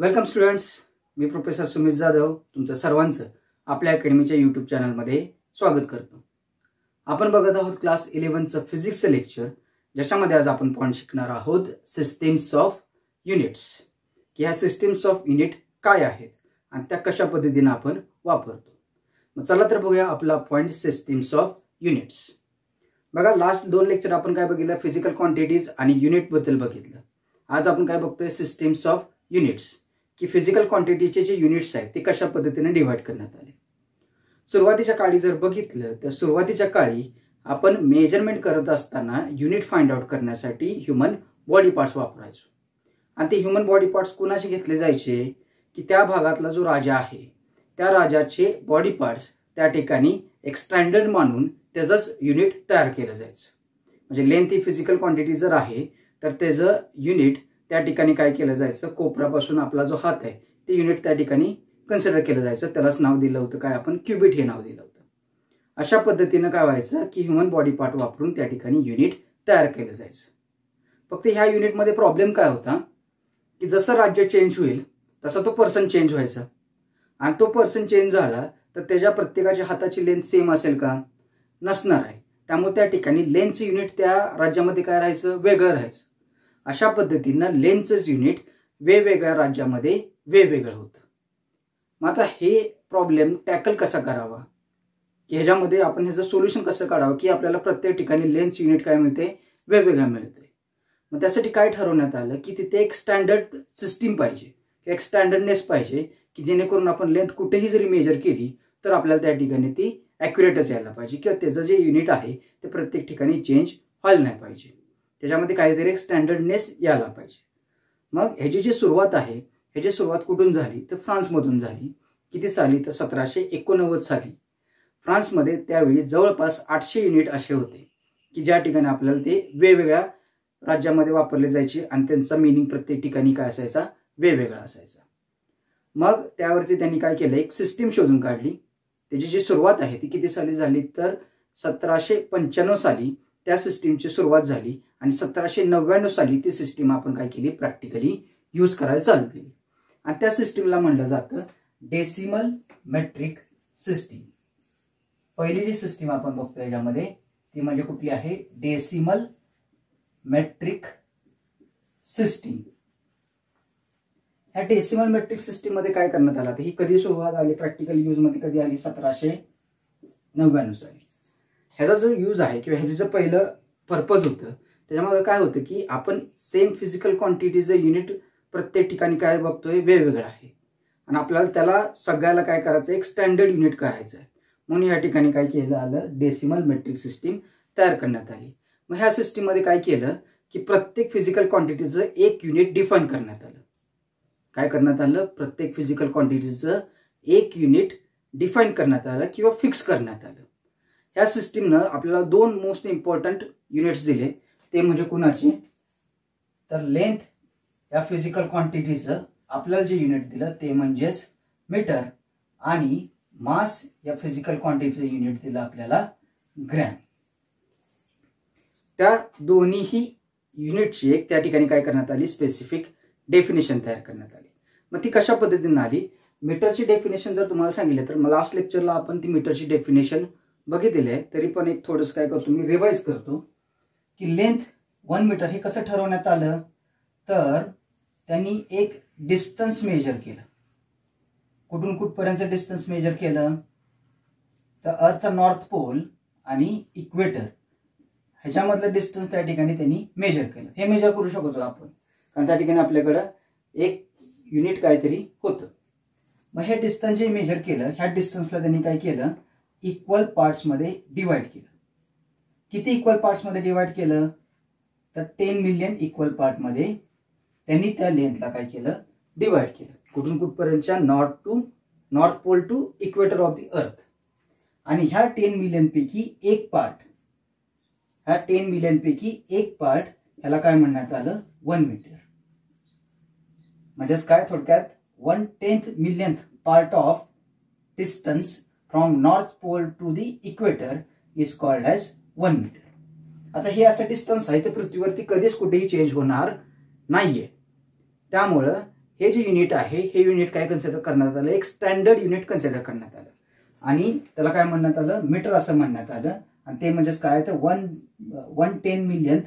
Welcome students मी professor Sumit Jadhav तुमचं सर्वांचं आपल्या अकॅडमीच्या यूट्यूब चॅनलमध्ये स्वागत करतो. आपण बघत आहोत क्लास इलेव्हनचं फिजिक्सचं लेक्चर ज्याच्यामध्ये आज आपण पॉईंट शिकणार आहोत सिस्टीम्स ऑफ युनिट्स की ह्या सिस्टीम्स ऑफ युनिट काय आहेत आणि त्या कशा पद्धतीनं आपण वापरतो? मग चला तर बघूया आपला पॉईंट सिस्टीम्स ऑफ युनिट्स बघा लास्ट दोन लेक्चर आपण काय बघितलं? फिजिकल क्वांटिटीज आणि युनिटबद्दल बघितलं. आज आपण काय बघतोय? सिस्टीम्स ऑफ युनिट्स की फिजिकल क्वांटिटीचे जे युनिट्स आहेत ते कशा पद्धतीने डिव्हाइड करण्यात आले? सुरुवातीच्या काळी जर बघितलं तर सुरुवातीच्या काळी आपण मेजरमेंट करत असताना युनिट फाइंड आउट करण्यासाठी ह्युमन बॉडी पार्ट्स वापरायचो. आणि ते ह्युमन बॉडी पार्ट्स कुणाचे घेतले जायचे? की त्या भागातला जो राजा आहे त्या राजाचे बॉडी पार्ट्स त्या ठिकाणी एक स्टँडर्ड मानून त्याचंच युनिट तयार केलं जायचं. म्हणजे लेंथ ही फिजिकल क्वांटिटी जर आहे तर त्याचं युनिट त्या ठिकाणी काय केलं जायचं? कोपरापासून आपला जो हात आहे ते युनिट त्या ठिकाणी कन्सिडर केलं जायचं. त्यालाच नाव दिलं होतं काय आपण? क्युबिट हे नाव दिलं होतं. अशा पद्धतीनं काय व्हायचं की ह्युमन बॉडी पार्ट वापरून त्या ठिकाणी युनिट तयार केलं जायचं. फक्त ह्या युनिटमध्ये प्रॉब्लेम काय होता? की जसं राज्य चेंज होईल तसा तो पर्सन चेंज व्हायचा. आणि तो पर्सन चेंज झाला तर त्याच्या प्रत्येकाच्या हाताची लेंथ सेम असेल का? नसणार आहे. त्यामुळे त्या ठिकाणी लेन्थचं युनिट त्या राज्यामध्ये काय राहायचं? वेगळं राहायचं. अशा पद्धतीनं लेन्थचंच युनिट वेगवेगळ्या राज्यामध्ये वेगवेगळं होतं. मग आता हे प्रॉब्लेम टॅकल कसा करावा? की ह्याच्यामध्ये आपण ह्याचं सोल्युशन कसं काढावं? की आपल्याला प्रत्येक ठिकाणी लेन्स युनिट काय मिळते? वेगवेगळं मिळते मग त्यासाठी काय ठरवण्यात आलं? की तिथे एक स्टँडर्ड सिस्टीम पाहिजे. एक स्टँडर्डनेस पाहिजे की जेणेकरून आपण लेंथ कुठेही जरी मेजर केली तर आपल्याला त्या ठिकाणी ती ॲक्युरेटच यायला पाहिजे. किंवा त्याचं जे युनिट आहे ते प्रत्येक ठिकाणी चेंज व्हायला नाही पाहिजे. त्याच्यामध्ये काहीतरी एक स्टँडर्डनेस यायला पाहिजे. मग ह्याची जी सुरुवात आहे ह्याची सुरुवात कुठून झाली? तर फ्रान्समधून झाली. किती साली? तर सतराशे एकोणनव्वद साली. फ्रान्समध्ये त्यावेळी जवळपास आठशे युनिट असे होते की ज्या ठिकाणी आपल्याला ते वेगवेगळ्या राज्यामध्ये वापरले जायचे आणि त्यांचा मिनिंग प्रत्येक ठिकाणी काय असायचा? वेगवेगळा असायचा. मग त्यावरती त्यांनी काय केलं? एक सिस्टीम शोधून काढली. त्याची जी सुरुवात आहे ती किती साली झाली? तर सतराशे पंच्याण्णव साली त्या सिस्टीमची सुरुवात झाली आणि सतराशे नव्याण्णव साली ती सिस्टीम आपण काय केली? प्रॅक्टिकली यूज करायला चालू केली. आणि त्या सिस्टीमला म्हणलं जातं डेसिमल मेट्रिक सिस्टीम पहिली जी सिस्टीम आपण बघतो याच्यामध्ये ती म्हणजे कुठली आहे? डेसिमल मेट्रिक सिस्टीम ह्या डेसिमल मेट्रिक सिस्टीममध्ये काय करण्यात आलं? तर ही कधी सुरुवात आली? प्रॅक्टिकल यूजमध्ये कधी आली? सतराशे नव्याण्णव साली. ह्याचा जो यूज आहे किंवा ह्याचं जे पहिलं पर्पज होतं त्याच्यामध्ये काय होतं की आपण सेम फिजिकल क्वांटिटीचं युनिट प्रत्येक ठिकाणी काय बघतोय वेगवेगळं आहे. आणि आपल्याला त्याला सगळ्याला काय करायचं एक स्टँडर्ड युनिट करायचं आहे म्हणून या ठिकाणी काय केलं आलं? डेसिमल मेट्रिक सिस्टीम तयार करण्यात आली. मग ह्या सिस्टीममध्ये काय केलं की प्रत्येक फिजिकल क्वांटिटीचं एक युनिट डिफाईन करण्यात आलं. काय करण्यात आलं? प्रत्येक फिजिकल क्वांटिटीचं एक युनिट डिफाईन करण्यात आलं किंवा फिक्स करण्यात आलं. या सिस्टीमनं आपल्याला दोन मोस्ट इम्पॉर्टंट युनिट्स दिले. ते म्हणजे कुणाचे? तर लेंथ या फिजिकल क्वांटिटीचं आपल्याला जे युनिट दिलं ते म्हणजेच मीटर आणि मास या फिजिकल क्वांटिटीचं युनिट दिलं आपल्याला ग्रॅम त्या दोन्हीही युनिटची एक त्या ठिकाणी काय करण्यात आली? स्पेसिफिक डेफिनेशन तयार करण्यात आली. मग ती कशा पद्धतीने आली? मीटरची डेफिनेशन जर तुम्हाला सांगितलं तर लास्ट लेक्चरला आपण ती मीटरची डेफिनेशन बघितलेली आहे तरी पण एक थोडंसं काय करतो मी रिवाईज करतो की लेंथ वन मीटर हे कसं ठरवण्यात आलं? तर त्यांनी एक डिस्टन्स मेजर केलं. कुठून कुठपर्यंत डिस्टन्स मेजर केलं? तर अर्थचा नॉर्थ पोल आणि इक्वेटर ह्याच्यामधलं डिस्टन्स त्या ठिकाणी त्यांनी मेजर केलं. हे मेजर करू शकतो आपण. कारण त्या ठिकाणी आपल्याकडं एक युनिट काहीतरी होतं. मग हे डिस्टन्स जे मेजर केलं ह्या डिस्टन्सला त्यांनी काय केलं? इक्वल पार्ट्समध्ये डिवाइड केलं. किती इक्वल पार्ट्समध्ये डिवाइड केलं? तर टेन मिलियन इक्वल पार्टमध्ये त्यांनी त्या लेंथला काय केलं? डिवाइड केलं. कुठून कुठपर्यंतच्या? North to north pole to equator of the earth आणि ह्या टेन मिलियनपैकी एक पार्ट ह्या टेन मिलियनपैकी एक पार्ट ह्याला काय म्हणण्यात आलं? वन मीटर म्हणजेच काय? थोडक्यात one tenth millionth part of distance from north pole to the equator is called as one metre आता हे असं डिस्टन्स आहे ते पृथ्वीवरती कधीच कुठेही चेंज होणार नाहीये. त्यामुळं हे जे युनिट आहे हे युनिट काय कन्सिडर करण्यात आलं? एक स्टँडर्ड युनिट कन्सिडर करण्यात आलं. आणि त्याला काय म्हणण्यात आलं? मीटर असं म्हणण्यात आलं. आणि ते म्हणजेच काय तर one one ten million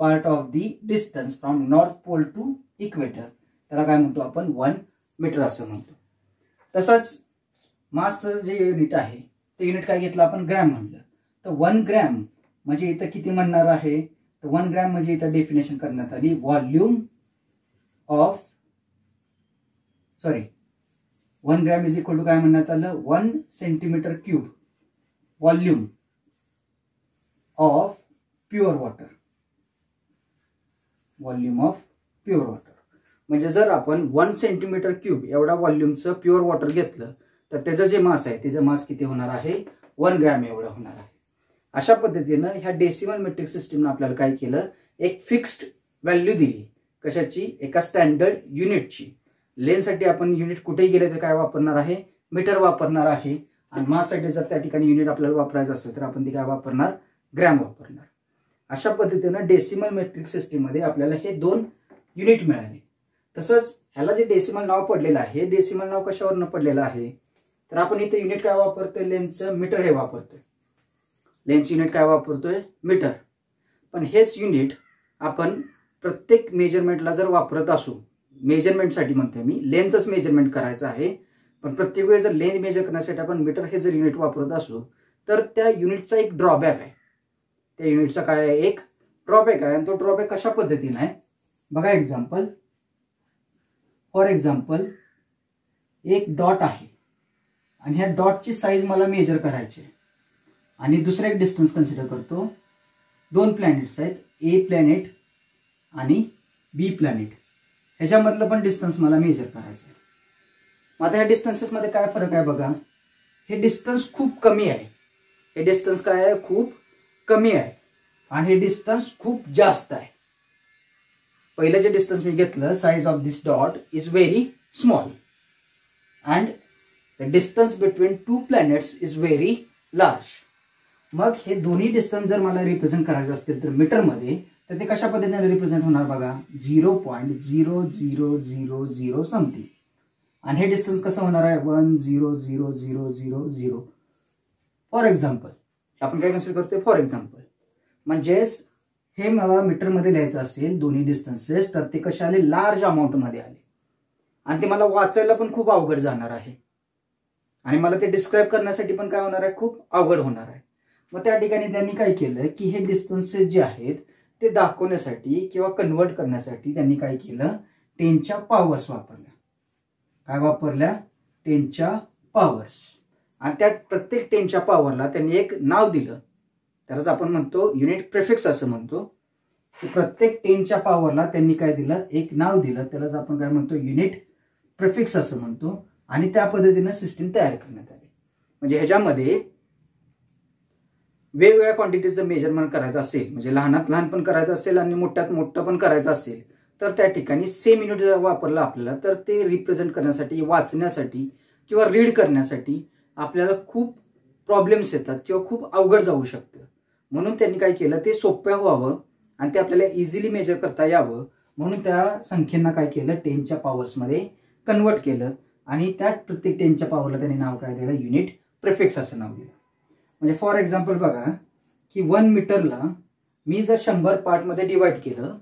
part of the distance from north pole to equator त्याला काय म्हणतो आपण? वन मीटर असं म्हणतो. तसंच मासचं जे युनिट आहे ते युनिट काय घेतलं आपण? ग्रॅम म्हणलं. तर वन ग्रॅम म्हणजे इथं किती म्हणणार आहे? तर वन ग्रॅम म्हणजे इथं डेफिनेशन करण्यात आली volume of sorry one gram is equal to काय म्हणण्यात आलं? One centimetre cube volume of pure water volume of pure water म्हणजे जर आपण वन सेंटीमीटर क्यूब एवढा व्हॉल्यूमचं प्युअर वॉटर घेतलं तर त्याचं जे मास आहे त्याचं मास किती होणार आहे? वन ग्रॅम एवढं होणार आहे. अशा पद्धतीनं ह्या डेसिमल मेट्रिक सिस्टीमनं आपल्याला काय केलं? एक फिक्स्ड व्हॅल्यू दिली. कशाची? एका स्टँडर्ड युनिटची लेनसाठी आपण युनिट कुठेही गेले तर काय वापरणार आहे? मीटर वापरणार आहे. आणि माससाठी जर त्या ठिकाणी युनिट आपल्याला वापरायचं असेल तर आपण ती काय वापरणार? ग्रॅम वापरणार. अशा पद्धतीनं डेसिमल मेट्रिक सिस्टीममध्ये आपल्याला हे दोन युनिट मिळाले. तसंच ह्याला जे डेसिमल नाव पडलेलं आहे डेसिमल नाव कशावरनं पडलेलं आहे? तर आपण इथे युनिट काय वापरतोय? लेन्सचं मीटर हे वापरतोय. लेन्स युनिट काय वापरतोय? मीटर पण हेच युनिट आपण प्रत्येक मेजरमेंटला जर वापरत असू मेजरमेंटसाठी म्हणतोय मी लेन्सच मेजरमेंट करायचं आहे पण प्रत्येक वेळेस जर लेन्थ मेजर करण्यासाठी आपण मीटर हे जर युनिट वापरत असू तर त्या युनिटचा एक ड्रॉबॅक आहे. त्या युनिटचा काय आहे एक ड्रॉबॅक आहे आणि तो ड्रॉबॅक कशा पद्धतीनं आहे? बघा एक्झाम्पल फॉर एक्झाम्पल एक डॉट आहे. आणि ह्या डॉटची साईज मला मेजर करायची आहे. आणि दुसरा एक डिस्टन्स कन्सिडर करतो. दोन प्लॅनेट्स आहेत. ए प्लॅनेट आणि बी प्लॅनेट ह्याच्यामधलं पण डिस्टन्स मला मेजर करायचं आहे. मग आता ह्या डिस्टन्सेसमध्ये काय फरक आहे बघा? हे डिस्टन्स खूप कमी आहे. हे डिस्टन्स काय आहे? खूप कमी आहे. आणि हे डिस्टन्स खूप जास्त आहे. पहिलं जे डिस्टन्स मी घेतलं size of this dot is very small and the distance between two planets is very large मग हे दोन्ही डिस्टन्स जर मला रिप्रेझेंट करायचे असतील तर मीटरमध्ये तर ते कशा पद्धतीने रिप्रेझेंट होणार बघा? Zero point zero zero zero zero something आणि हे डिस्टन्स कसं होणार आहे? One zero zero zero zero zero for example आपण काय कन्सिडर करतोय? फॉर एक्झाम्पल म्हणजेच हे मला मीटरमध्ये लिहायचं असेल दोन्ही डिस्टन्सेस तर ते कसे आले लार्ज अमाऊंटमध्ये आले. आणि ते मला वाचायला पण खूप अवघड जाणार आहे. आणि मला ते डिस्क्राईब करण्यासाठी पण काय होणार आहे? खूप अवघड होणार आहे. मग त्या ठिकाणी त्यांनी काय केलं की हे डिस्टन्सेस जे आहेत ते दाखवण्यासाठी किंवा कन्वर्ट करण्यासाठी त्यांनी काय केलं? टेनच्या पॉवर्स वापरल्या. काय वापरल्या? टेनच्या पॉवर्स आणि त्या प्रत्येक टेनच्या पॉवरला त्यांनी एक नाव दिलं. त्यालाच आपण म्हणतो युनिट प्रेफिक्स असं म्हणतो. प्रत्येक टेनच्या पॉवरला त्यांनी काय दिलं? एक नाव दिलं. त्यालाच आपण काय म्हणतो? युनिट प्रेफिक्स असं म्हणतो. आणि त्या पद्धतीनं सिस्टीम तयार करण्यात आली. म्हणजे ह्याच्यामध्ये वेगवेगळ्या क्वांटिटीचं मेजरमेंट करायचं असेल म्हणजे लहानात लहान पण करायचं असेल आणि मोठ्यात मोठं पण करायचं असेल तर त्या ठिकाणी सेम युनिट जर वापरलं आपल्याला तर ते रिप्रेझेंट करण्यासाठी वाचण्यासाठी किंवा रीड करण्यासाठी आपल्याला खूप प्रॉब्लेम्स येतात किंवा खूप अवघड जाऊ शकतं. म्हणून त्यांनी काय केलं ते सोप्या व्हावं आणि ते आपल्याला इझिली मेजर करता यावं. म्हणून त्या संख्येना काय केलं टेनच्या पॉवर्समध्ये कन्वर्ट केलं. आणि त्या प्रत्येक टेनच्या पॉवरला त्यांनी नाव काय दिलं युनिट प्रिफिक्स असं नाव दिलं. म्हणजे फॉर एक्झाम्पल बघा की वन मीटरला मी जर शंभर पार्टमध्ये डिवाईड केलं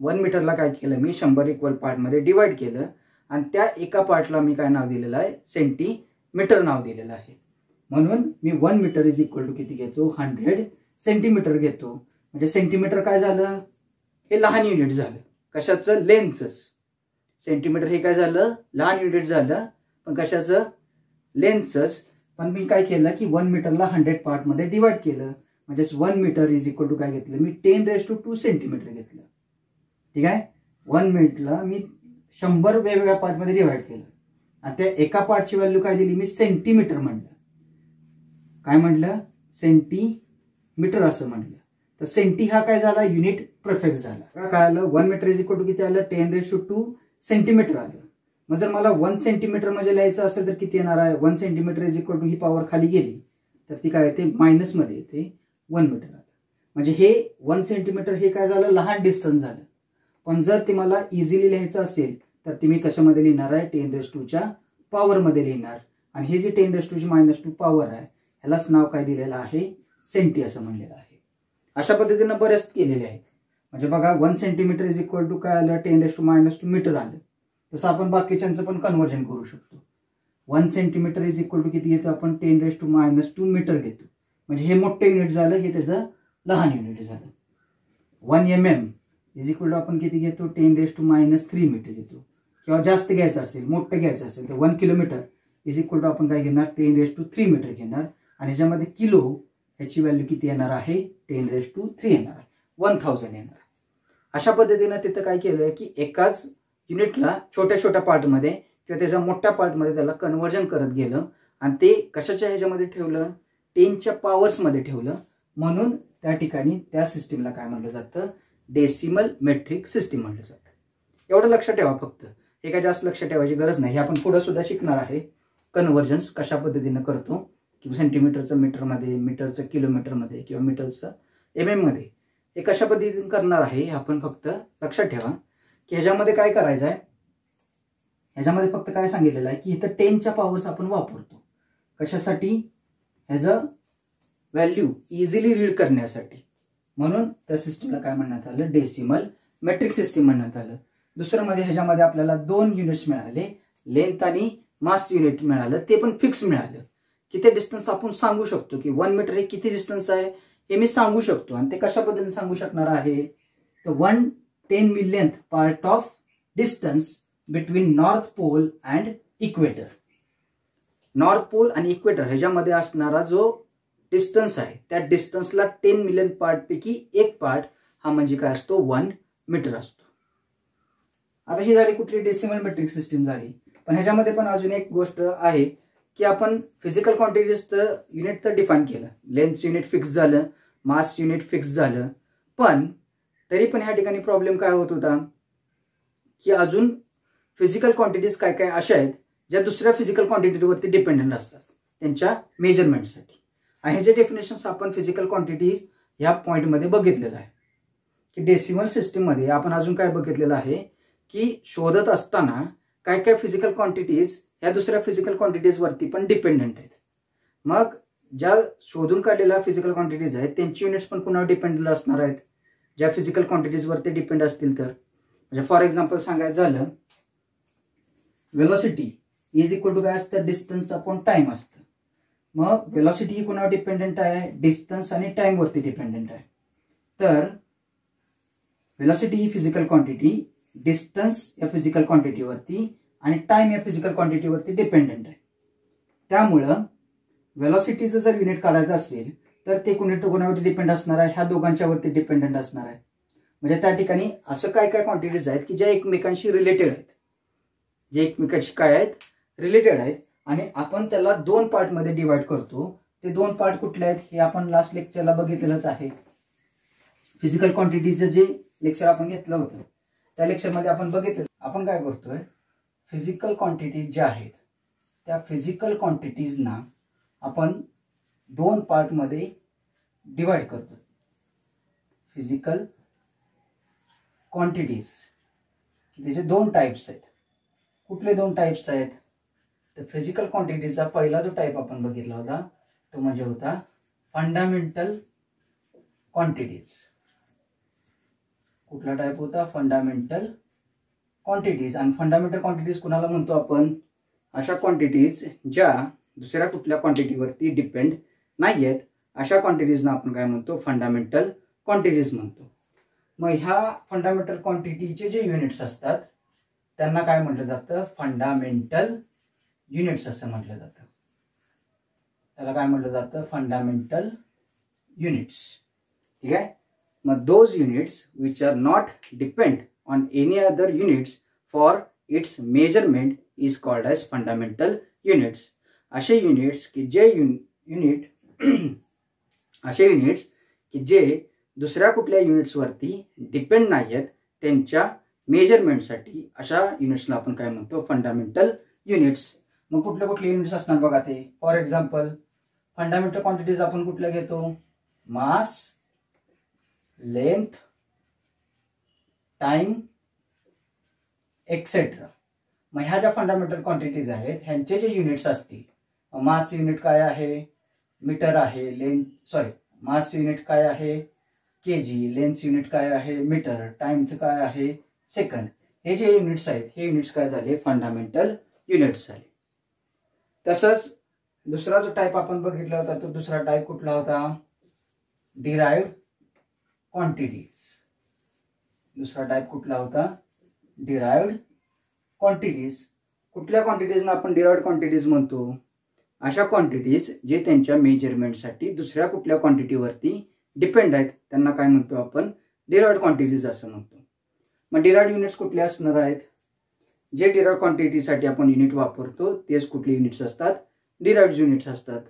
वन मीटरला काय केलं? मी शंभर इक्वल पार्टमध्ये डिवाईड केलं आणि त्या एका पार्टला मी काय नाव दिलेलं आहे? सेंटीमीटर नाव दिलेलं आहे. म्हणून मी one metre is equal to किती घेतो? हंड्रेड सेंटीमीटर घेतो. म्हणजे सेंटीमीटर काय झालं? हे लहान युनिट झालं. कशाचं? लेन्थच सेंटीमीटर हे काय झालं? लहान युनिट झालं. पण कशाचं? लेन्थच पण मी काय केलं की वन मीटरला हंड्रेड पार्टमध्ये डिवाइड केलं. म्हणजेच one metre is equal to काय घेतलं? मी ten raise to two centimetre घेतलं. ठीक आहे? वन मिनिटला मी शंभर वेगवेगळ्या पार्टमध्ये डिवाइड केलं. आणि त्या एका पार्टची व्हॅल्यू काय दिली? मी सेंटीमीटर म्हणलं. काय म्हटलं सेंटीमीटर असं म्हटलं तर सेंटी हा काय झाला? युनिट परफेक्ट झाला. काय आलं? One metre is equal to किती आलं? Ten raise to two centimetre आलं. मग जर मला वन सेंटीमीटर म्हणजे लिहायचं असेल तर किती येणार आहे? One centimetre is equal to he power खाली गेली तर ती काय येते? मायनसमध्ये येते वन मीटर आलं. म्हणजे हे वन सेंटीमीटर हे काय झालं? लहान डिस्टन्स झालं. पण जर ते मला इझिली लिहायचं असेल तर ती मी कशामध्ये लिहिणार आहे? टेन रेस टूच्या पॉवरमध्ये लिहिणार. आणि हे जे टेन रेस टूची मायनस टू पॉवर आहे ह्यालाच नाव काय दिलेलं आहे? सेंटी असं म्हणलेलं आहे. अशा पद्धतीनं बरेच केलेले आहेत. म्हणजे बघा one centimetre is equal to काय आलं? Ten raise to minus two metre आलं. तसं आपण बाकीच्यांचं पण कन्व्हर्जन करू शकतो. One centimetre is equal to किती घेतो आपण? Ten raise to minus two metre घेतो. म्हणजे हे मोठं युनिट झालं हे त्याचं लहान युनिट झालं. One M M is equal to आपण किती घेतो? Ten raise to minus three metre घेतो. किंवा जास्त घ्यायचं असेल मोठं घ्यायचं असेल तर one kilometre is equal to आपण काय घेणार? Ten raise to three metre घेणार. आणि ह्याच्यामध्ये किलो ह्याची व्हॅल्यू किती येणार आहे? टेन रेस टू थ्री येणार आहे. वन थाउजंड येणार अशा पद्धतीनं तिथं काय केलं की एकाच युनिटला छोट्या छोट्या पार्टमध्ये किंवा त्याच्या मोठ्या पार्टमध्ये त्याला कन्वर्जन करत गेलं आणि ते कशाच्या ह्याच्यामध्ये ठेवलं? टेनच्या पॉवर्समध्ये ठेवलं. म्हणून त्या ठिकाणी त्या सिस्टीमला काय म्हणलं जातं? डेसिमल मेट्रिक सिस्टीम म्हटलं जातं. एवढं लक्षात ठेवा फक्त. हे काय जास्त लक्षात ठेवायची गरज नाही. हे आपण पुढं सुद्धा शिकणार आहे. कन्व्हर्जन्स कशा पद्धतीनं करतो? किंवा सेंटीमीटरचं मीटरमध्ये मीटरचं किलोमीटरमध्ये किंवा मीटरचं एम एममध्ये. हे कशा पद्धतीने करणार आहे हे आपण फक्त लक्षात ठेवा. की ह्याच्यामध्ये काय करायचं आहे ह्याच्यामध्ये फक्त काय सांगितलेलं आहे? की इथं टेनच्या पॉवर्स आपण वापरतो. कशासाठी? ह्याचं व्हॅल्यू इझिली रीड करण्यासाठी. म्हणून त्या सिस्टीमला काय म्हणण्यात आलं? डेसिमल मेट्रिक सिस्टीम म्हणण्यात आलं. दुसरं म्हणजे ह्याच्यामध्ये आपल्याला दोन युनिट्स मिळाले. लेंथ आणि मास युनिट मिळालं. ते पण फिक्स मिळालं. किती डिस्टन्स आपण सांगू शकतो की वन मीटर हे किती डिस्टन्स आहे? हे मी सांगू शकतो. आणि ते कशाबद्दल सांगू शकणार आहे? तर one ten million part of distance between north pole and equator north pole आणि इक्वेटर ह्याच्यामध्ये असणारा जो डिस्टन्स आहे त्या डिस्टन्सला टेन मिलियन पार्ट पैकी एक पार्ट हा म्हणजे काय असतो? वन मीटर असतो. आता ही झाली कुठली डेसिमल मेट्रिक सिस्टीम झाली. पण ह्याच्यामध्ये पण अजून एक गोष्ट आहे. की आपण फिजिकल क्वांटिटीजचं युनिट तर डिफाईन केलं. लेन्थ युनिट फिक्स झालं मास युनिट फिक्स झालं. पण तरी पण ह्या ठिकाणी प्रॉब्लेम काय होत होता? की अजून फिजिकल क्वांटिटीज काय काय अशा आहेत ज्या दुसऱ्या फिजिकल क्वांटिटीवरती डिपेंडंट असतात. त्यांच्या मेजरमेंटसाठी आणि ह्याचे डेफिनेशन्स आपण फिजिकल क्वांटिटीज ह्या पॉईंटमध्ये बघितलेलं आहे. की डेसिमल सिस्टीममध्ये आपण अजून काय बघितलेलं आहे? की शोधत असताना काय काय फिजिकल क्वांटिटीज या दुसऱ्या फिजिकल क्वांटिटीजवरती पण डिपेंडंट आहेत. मग ज्या शोधून काढलेल्या फिजिकल क्वांटिटीज आहेत त्यांची युनिट्स पण कुणावर डिपेंडंट असणार आहेत. ज्या फिजिकल क्वांटिटीजवरती डिपेंड असतील तर. म्हणजे फॉर एक्झाम्पल सांगायचं झालं वेलॉसिटी इज इक्वल टू काय असतं? डिस्टन्स अपॉन टाइम असतं. मग वेलॉसिटी ही कुणावर डिपेंडंट आहे? डिस्टन्स आणि टाइमवरती डिपेंडंट आहे. तर वेलॉसिटी ही फिजिकल क्वांटिटी डिस्टन्स या फिजिकल क्वांटिटीवरती आणि टाइम या फिजिकल क्वांटिटीवरती डिपेंडंट आहे. त्यामुळं वेलॉसिटीचं जर युनिट काढायचं असेल तर ते कुणी कोणावरती डिपेंड असणार आहे? ह्या दोघांच्यावरती डिपेंडंट असणार आहे. म्हणजे त्या ठिकाणी असं काय काय क्वांटिटीज आहेत की ज्या एकमेकांशी रिलेटेड आहेत. जे एकमेकांशी काय आहेत? रिलेटेड आहेत. आणि आपण त्याला दोन पार्टमध्ये डिवाइड करतो. ते दोन पार्ट कुठले आहेत? हे आपण लास्ट लेक्चरला बघितलेलंच आहे. फिजिकल क्वांटिटीचं जे लेक्चर आपण घेतलं होतं त्या लेक्चरमध्ये आपण बघितलं. आपण काय करतोय? फिजिकल क्वांटिटीज ज्या आहेत त्या फिजिकल क्वांटिटीजना आपण दोन पार्टमध्ये डिवाइड करतो. फिजिकल क्वांटिटीज त्याचे दोन टाईप्स आहेत. कुठले दोन टाईप्स आहेत? तर फिजिकल क्वांटिटीजचा पहिला जो टाईप आपण बघितला होता तो म्हणजे होता फंडामेंटल क्वांटिटीज कुठला टाईप होता? फंडामेंटल क्वांटिटीज आणि फंडामेंटल क्वांटिटीज कुणाला म्हणतो आपण? अशा क्वांटिटीज ज्या दुसऱ्या कुठल्या क्वांटिटीवरती डिपेंड नाही आहेत अशा क्वांटिटीजना आपण काय म्हणतो? फंडामेंटल क्वांटिटीज म्हणतो. मग ह्या फंडामेंटल क्वांटिटीचे जे युनिट्स असतात त्यांना काय म्हटलं जातं? फंडामेंटल युनिट्स असं म्हटलं जातं. त्याला काय म्हटलं जातं? फंडामेंटल युनिट्स ठीक आहे? मग those units which are not depend on any other units for its measurement is called as fundamental units असे युनिट्स की जे युनिट असे युनिट्स की जे दुसऱ्या कुठल्या युनिट्सवरती डिपेंड नाही आहेत त्यांच्या मेजरमेंटसाठी अशा युनिट्सला आपण काय म्हणतो? फंडामेंटल युनिट्स मग कुठले कुठले युनिट्स असणार बघा ते? फॉर एक्झाम्पल फंडामेंटल क्वांटिटीज आपण कुठल्या घेतो? मास लेंथ टाइम एक्सेट्रा मग ह्या ज्या फंडामेंटल क्वांटिटीज आहेत ह्यांचे जे युनिट्स असतील मास युनिट काय आहे? मीटर आहे लेन सॉरी मास युनिट काय आहे? के जी लेन्स युनिट काय आहे? मीटर टाइमचं काय आहे? सेकंद हे जे युनिट्स आहेत हे युनिट्स काय झाले? फंडामेंटल युनिट्स झाले. तसंच दुसरा जो टाईप आपण बघितला होता तो दुसरा टाईप कुठला होता? डिराईव्ड क्वांटिटीज दुसरा टाईप कुठला होता? डिराईव्ड क्वांटिटीज कुठल्या क्वांटिटीजना आपण डिराईव्ड क्वांटिटीज म्हणतो? अशा क्वांटिटीज जे त्यांच्या मेजरमेंटसाठी दुसऱ्या कुठल्या क्वांटिटीवरती डिपेंड आहेत. त्यांना काय म्हणतो आपण? डिराईव्ड क्वांटिटीज असं म्हणतो. मग डिराईव्ड युनिट्स कुठले असणार आहेत? जे डिराईव्ड क्वांटिटीसाठी आपण युनिट वापरतो तेच कुठले युनिट्स असतात? डिराईव्ड युनिट्स असतात.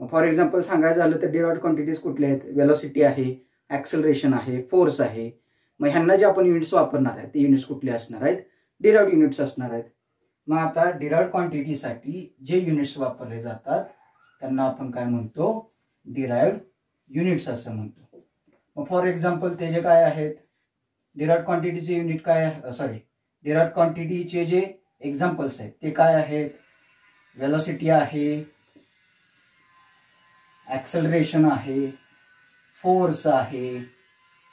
फॉर एक्झाम्पल सांगायचं झालं तर डिराईव्ड क्वांटिटीज कुठले आहेत? वेलॉसिटी आहे ॲक्सलरेशन आहे फोर्स आहे. मग ह्यांना जे आपण युनिट्स वापरणार आहेत ते युनिट्स कुठले असणार आहेत? डिराईव्ड युनिट्स असणार आहेत. मग आता डिराईव्ड क्वांटिटीसाठी जे युनिट्स वापरले जातात त्यांना आपण काय म्हणतो? डिराईव्ड युनिट्स असं म्हणतो. मग फॉर एक्झाम्पल ते जे काय आहेत? डिराईव्ड क्वांटिटीचे युनिट काय सॉरी डिराईव्ड क्वांटिटीचे जे एक्झाम्पल्स आहेत ते काय आहेत? वेलॉसिटी आहे. ॲक्सलरेशन आहे. फोर्स आहे.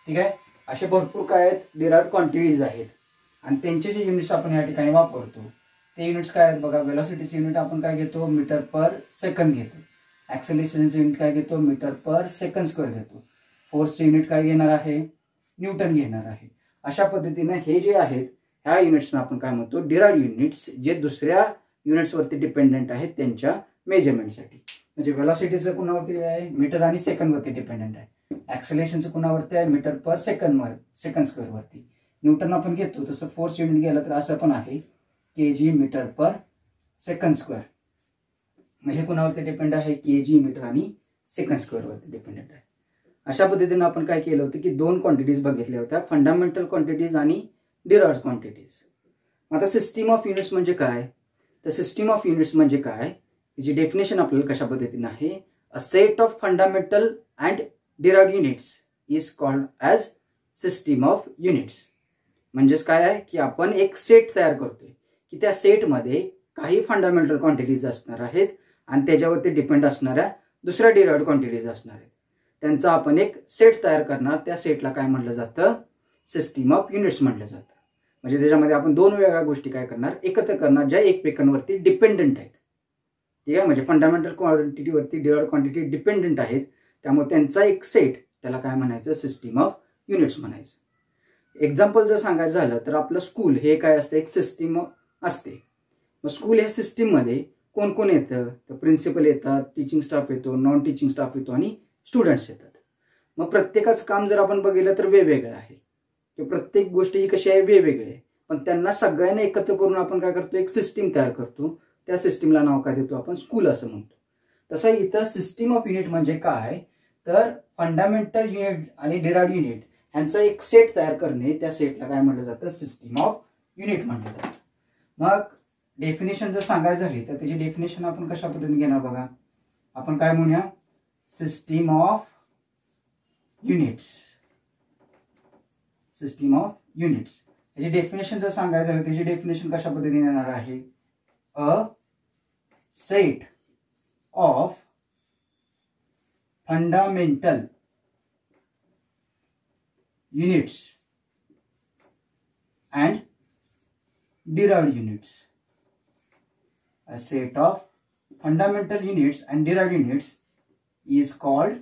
ठीक आहे? असे भरपूर काय आहेत डिराईव्ड क्वांटिटीज आहेत. आणि त्यांचे जे युनिट्स आपण या ठिकाणी वापरतो ते युनिट्स काय आहेत बघा वेलॉसिटीचे युनिट आपण काय घेतो? मीटर पर सेकंद घेतो. ॲक्सलेशनचे युनिट काय घेतो? मीटर पर सेकंड स्क्वेअर घेतो. फोर्सचे युनिट काय घेणार आहे? न्यूटन घेणार आहे. अशा पद्धतीने हे जे आहेत ह्या युनिट्सना आपण काय म्हणतो? डिराईड युनिट्स जे दुसऱ्या युनिट्सवरती डिपेंडेंट आहेत त्यांच्या मेजरमेंटसाठी म्हणजे वेलॉसिटीचं कुणावरती आहे? मीटर आणि सेकंडवरती डिपेंडेंट आहे. ॲक्सलेशनचं कुणावरती आहे? Metre per second second square वरती. न्यूटन आपण घेतो तसं फोर्स युनिट गेलं तर असं पण आहे. K G metre per second square म्हणजे कुणावरती डिपेंड आहे? के जी मीटर आणि सेकंड स्क्वेअरवरती डिपेंडेंट आहे. अशा पद्धतीने आपण काय केलं होतं की दोन क्वांटिटीज बघितल्या होत्या. फंडामेंटल क्वांटिटीज आणि डिराइड क्वांटिटीज आता सिस्टीम ऑफ युनिट्स म्हणजे काय? तर सिस्टीम ऑफ युनिट्स म्हणजे काय? त्याची डेफिनेशन आपल्याला कशा पद्धतीने आहे? A set of fundamental and derived units is called as system of units म्हणजेच काय आहे? की आपण एक सेट तयार करतोय. की त्या सेटमध्ये काही फंडामेंटल क्वांटिटीज असणार आहेत आणि त्याच्यावरती डिपेंड असणाऱ्या दुसऱ्या डिराइड क्वांटिटीज असणार आहेत. त्यांचा आपण एक सेट तयार करणार. त्या सेटला काय म्हटलं जातं? सिस्टीम ऑफ युनिट्स म्हटलं जातं. म्हणजे त्याच्यामध्ये आपण दोन वेगळ्या गोष्टी काय करणार? एकत्र करणार ज्या एकमेकांवरती डिपेंडंट आहेत. ठीक आहे? म्हणजे फंडामेंटल क्वांटिटीवरती डिराइड क्वांटिटी डिपेंडंट आहेत. त्यामुळे त्यांचा एक सेट त्याला काय म्हणायचं? सिस्टीम ऑफ युनिट्स म्हणायचं. एक्झाम्पल जर सांगायचं झालं तर आपलं स्कूल हे काय असतं? एक सिस्टीम असते. मग स्कूल ह्या सिस्टीममध्ये कोण कोण येतं? तर प्रिन्सिपल येतात टीचिंग स्टाफ येतो नॉन टीचिंग स्टाफ येतो आणि स्टुडंट्स येतात. मग प्रत्येकाचं काम जर आपण बघितलं तर वेगवेगळं आहे. की प्रत्येक गोष्ट ही कशी आहे? वेगवेगळी आहे. पण त्यांना सगळ्यांना एकत्र करून आपण काय करतो? एक सिस्टीम तयार करतो. त्या सिस्टीमला नाव काय देतो? आपण स्कूल असं म्हणतो. तसं इथं सिस्टीम ऑफ युनिट म्हणजे काय? तर फंडामेंटल युनिट आणि डिराइड युनिट ह्यांचा एक सेट तयार करणे त्या सेटला काय म्हटलं जातं? सिस्टीम ऑफ युनिट म्हटलं जातं. मग डेफिनेशन जर सांगायचं झाली तर त्याची डेफिनेशन आपण कशा पद्धतीने घेणार बघा? आपण काय म्हणूया? System of units system of units याची डेफिनेशन जर सांगायचं झालं त्याची डेफिनेशन कशा पद्धतीने येणार आहे? A set of fundamental units and derived units. A set of fundamental units and derived units is called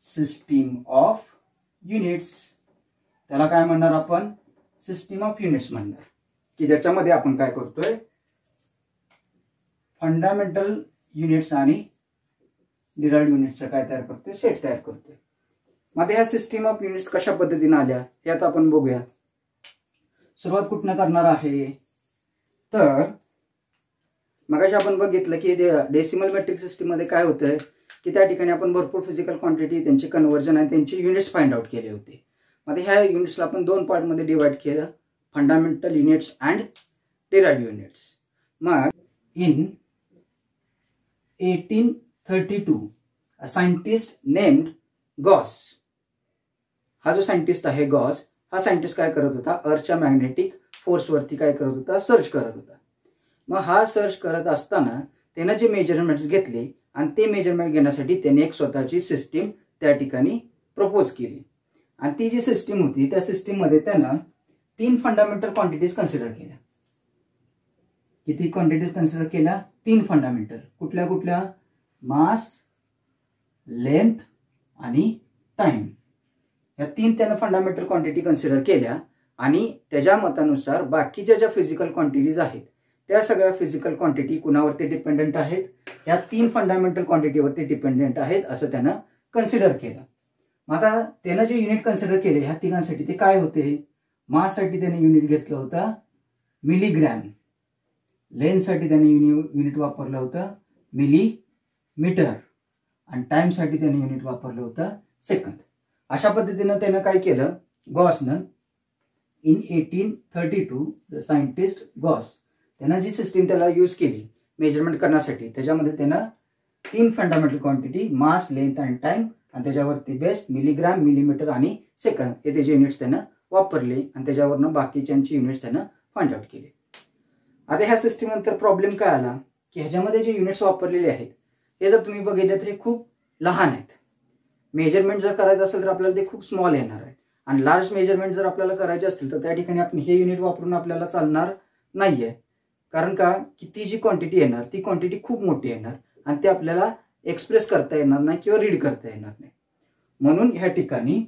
system of units त्याला काय म्हणणार आपण? सिस्टीम ऑफ युनिट्स म्हणणार. की ज्याच्यामध्ये आपण काय करतोय? फंडामेंटल युनिट्स आणि डिराइड युनिट्सचा काय तयार करतोय? सेट तयार करतोय. मध्ये ह्या सिस्टीम ऑफ युनिट्स कशा पद्धतीने आल्या हे आता आपण बघूया. सुरुवात कुठनं करणार आहे? तर मगाशी आपण बघितलं की डेसिमल मेट्रिक सिस्टीममध्ये काय होतंय की त्या ठिकाणी आपण भरपूर फिजिकल क्वांटिटी त्यांचे कन्व्हर्जन आणि त्यांचे युनिट्स फाइंड आउट केले होते. मध्ये ह्या युनिट्सला आपण दोन पार्टमध्ये डिवाइड केलं fundamental units and derived units मग in eighteen thirty two a scientist named Gauss हा जो सायंटिस्ट आहे गॉस हा सायंटिस्ट काय करत होता? अर्थच्या मॅग्नेटिक फोर्सवरती काय करत होता? सर्च करत होता. मग हा सर्च करत असताना त्यानं जे मेजरमेंट्स घेतले आणि ते मेजरमेंट घेण्यासाठी त्याने एक स्वतःची सिस्टीम त्या ठिकाणी प्रपोज केली. आणि ती जी सिस्टीम होती त्या सिस्टीममध्ये त्यानं तीन फंडामेंटल क्वांटिटीज कन्सिडर केल्या. किती क्वांटिटीज कन्सिडर केल्या तीन फंडामेंटल कुठल्या कुठल्या? मास लेंथ आणि टाइम या तीन त्यानं फंडामेंटल क्वांटिटी कन्सिडर केल्या आणि त्याच्या मतानुसार बाकीच्या ज्या फिजिकल क्वांटिटीज आहेत त्या सगळ्या फिजिकल क्वांटिटी कुणावरती डिपेंडंट आहेत? या तीन फंडामेंटल क्वांटिटीवरती डिपेंडंट आहेत असं त्यानं कन्सिडर केलं. मग आता त्यानं जे युनिट कन्सिडर केले ह्या तिघांसाठी ते काय होते? मासाठी त्याने युनिट घेतलं होतं मिलीग्रॅम लेन्थसाठी त्याने युनिट वापरलं होतं मिली मीटर आणि टाइमसाठी त्याने युनिट वापरलं होतं सेकंद. अशा पद्धतीनं त्यानं काय केलं? गॉसनं in eighteen thirty two the scientist Gauss त्यानं जी सिस्टीम त्याला यूज केली मेजरमेंट करण्यासाठी त्याच्यामध्ये त्यानं तीन फंडामेंटल क्वांटिटी मास लेंथ आणि टाइम आणि त्याच्यावरती बेस्ट मिलीग्राम मिलीमीटर आणि सेकंद हे त्याचे युनिट्स त्यानं वापरले आणि त्याच्यावरनं बाकीच्यांची युनिट्स त्यानं फाइंड आउट केले. आता ह्या सिस्टीम नंतर प्रॉब्लेम काय आला? की ह्याच्यामध्ये जे युनिट्स वापरलेले आहेत हे जर तुम्ही बघितले तर हे खूप लहान आहेत. मेजरमेंट जर करायचं असेल तर आपल्याला ते खूप स्मॉल येणार आहे आणि लार्ज मेजरमेंट जर आपल्याला करायचे असतील तर त्या ठिकाणी आपण हे युनिट वापरून आपल्याला चालणार नाहीये. कारण का? की ती जी क्वांटिटी येणार ती क्वांटिटी खूप मोठी येणार आणि ते आपल्याला एक्सप्रेस करता येणार नाही किंवा रीड करता येणार नाही. म्हणून ह्या ठिकाणी